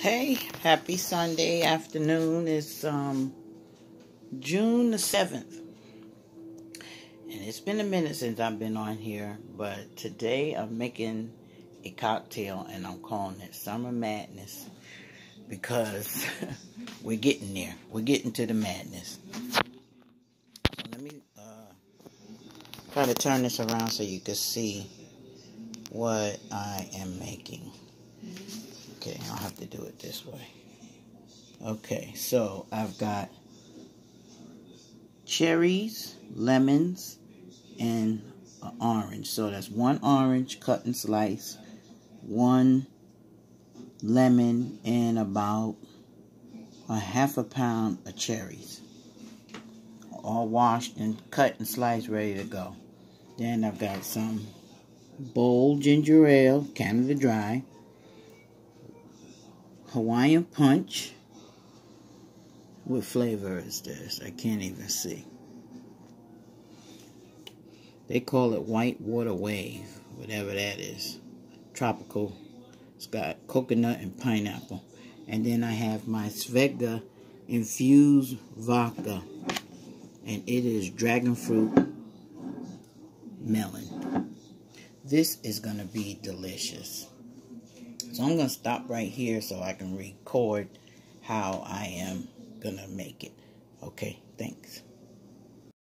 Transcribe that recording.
Hey, happy Sunday afternoon. It's um June the 7th. And it's been a minute since I've been on here, but today I'm making a cocktail and I'm calling it Summer Madness because we're getting there. We're getting to the madness. So let me uh, try to turn this around so you can see what I am making. Okay, I'll have to do it this way. Okay, so I've got cherries, lemons, and an orange. So that's one orange cut and slice, one lemon, and about a half a pound of cherries. All washed and cut and sliced, ready to go. Then I've got some bold ginger ale, Canada Dry, Hawaiian Punch. What flavor is this? I can't even see. They call it White Water Wave, whatever that is. Tropical. It's got coconut and pineapple. And then I have my Svedka infused vodka. And it is dragon fruit melon. This is going to be delicious. So I'm going to stop right here so I can record how I am going to make it. Okay, thanks.